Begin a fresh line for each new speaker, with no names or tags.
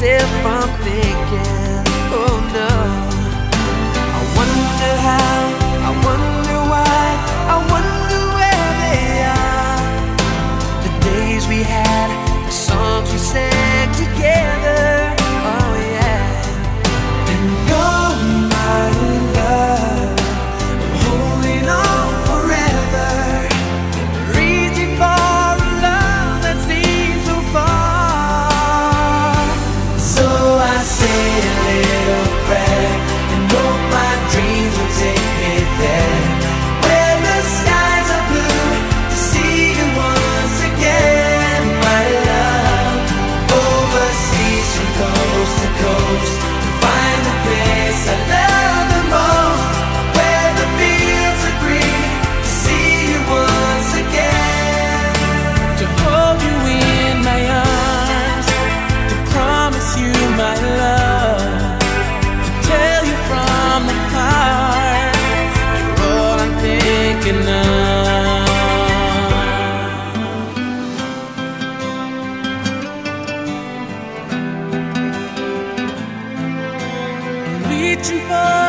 myself from thinking, oh no. you for